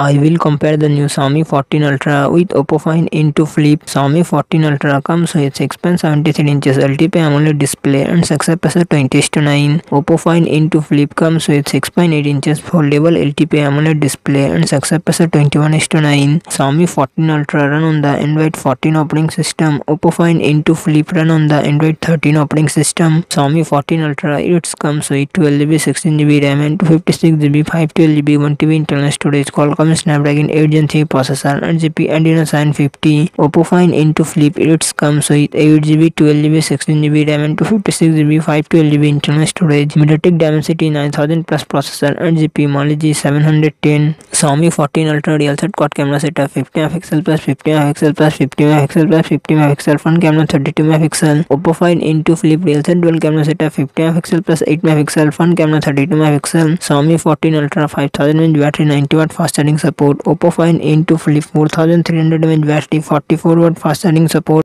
I will compare the new Xiaomi 14 Ultra with Oppo Find N2 Flip. Xiaomi 14 Ultra comes with 6.73 inches LTP AMOLED display and success ratio 20 to 9. Oppo Find N2 Flip comes with 6.8 inches foldable LTP AMOLED display and success ratio 21 to 9. Xiaomi 14 Ultra run on the Android 14 operating system. Oppo Find N2 Flip run on the Android 13 operating system. Xiaomi 14 Ultra it comes with 12GB, 16GB RAM and 256GB, 512GB, 1TB internal storage. Qualcomm um Snapdragon eight gen three processor eight G P एंडीनो seven fifty Oppo Find N two flip it's comes with eight G B twelve G B sixteen G B RAM two fifty six G B five twelve G B internal storage MediaTek Dimensity nine thousand plus processor eight G P Mali G seven hundred ten Xiaomi fourteen ultra rear set quad camera set of fifty F excel plus fifty F excel plus fifty F excel plus fifty F excel front camera thirty two mega pixel Oppo Find N two flip rear set dual camera set of fifty F excel plus eight mega pixel front camera thirty two mega pixel Xiaomi fourteen ultra five thousand battery ninety watt fast charging support. Oppo Find N2 Flip 4300 mAh battery 44 watt fast charging support.